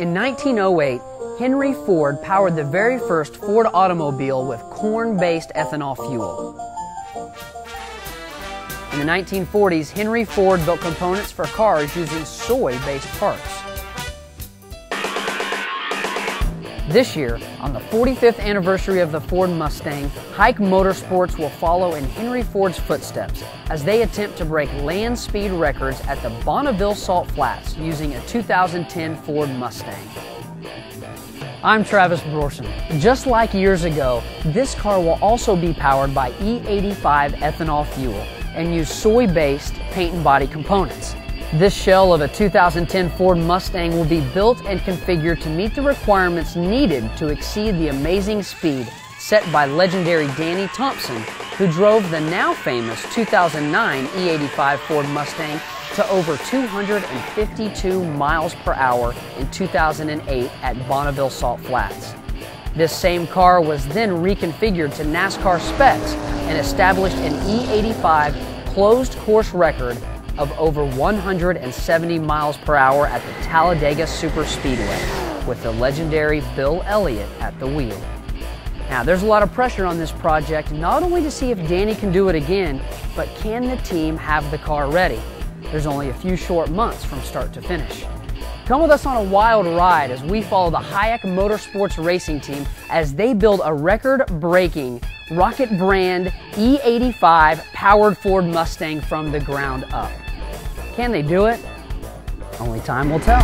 In 1908, Henry Ford powered the very first Ford automobile with corn-based ethanol fuel. In the 1940s, Henry Ford built components for cars using soy-based parts. This year, on the 45th anniversary of the Ford Mustang, Hajek Motorsports will follow in Henry Ford's footsteps as they attempt to break land speed records at the Bonneville Salt Flats using a 2010 Ford Mustang. I'm Travis Brorson. Just like years ago, this car will also be powered by E85 ethanol fuel and use soy-based paint and body components. This shell of a 2010 Ford Mustang will be built and configured to meet the requirements needed to exceed the amazing speed set by legendary Danny Thompson, who drove the now famous 2009 E85 Ford Mustang to over 252 miles per hour in 2008 at Bonneville Salt Flats. This same car was then reconfigured to NASCAR specs and established an E85 closed course record of over 170 miles per hour at the Talladega Superspeedway with the legendary Bill Elliott at the wheel. Now, there's a lot of pressure on this project, not only to see if Danny can do it again, but can the team have the car ready? There's only a few short months from start to finish. Come with us on a wild ride as we follow the Hajek Motorsports racing team as they build a record breaking Rocket brand E85 powered Ford Mustang from the ground up. Can they do it? Only time will tell.